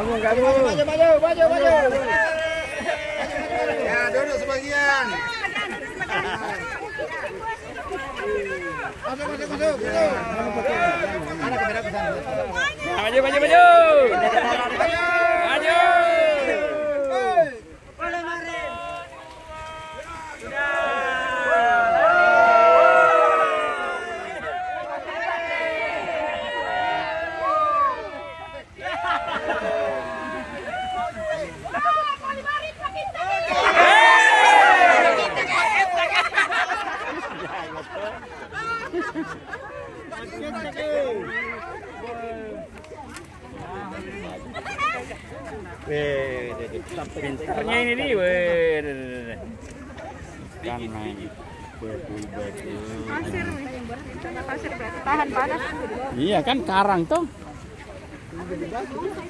Gabung, gabung. Maju, maju, maju, maju. Ya, duduk sebagian. Masuk, masuk, masuk. Ke sana. Maju, maju, maju. Maju. Pintarnya ini nih, main. Pasir tahan panas. Iya kan karang tuh.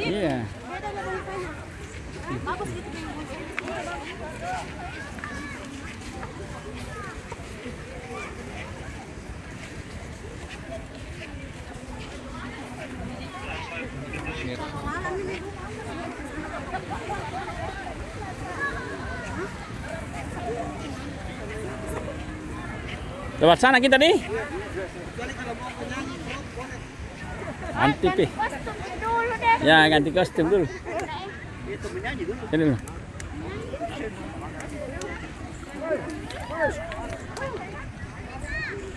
Iya. Lewat sana kita nih. Anti pi. Dulu deh. Ya ganti kostum dulu. Ini dulu.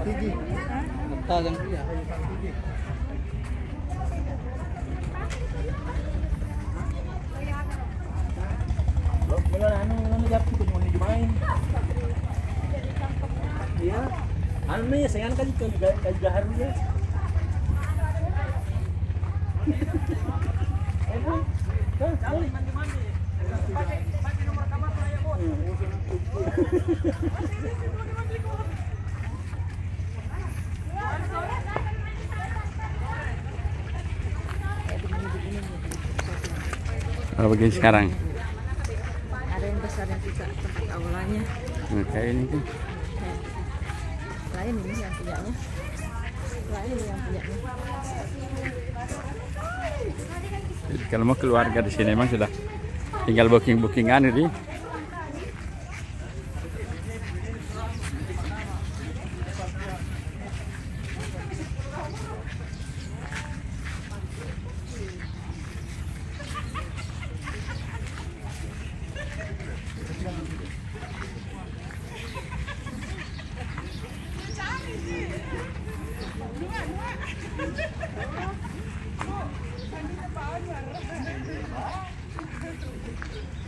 Talang dia. Wala na, ano, ano, dapat ko mo main. Iya. Ano na yan, sayan ka dito, kagahar mo yan. Apa begini sekarang? Ada yang besar yang juga tempat aulanya. Nah, kayak ini tuh. Lain ini yang punyanya. Lain ini yang punyanya. Jadi kalau mau keluarga di sini emang sudah tinggal booking-bookingan ini.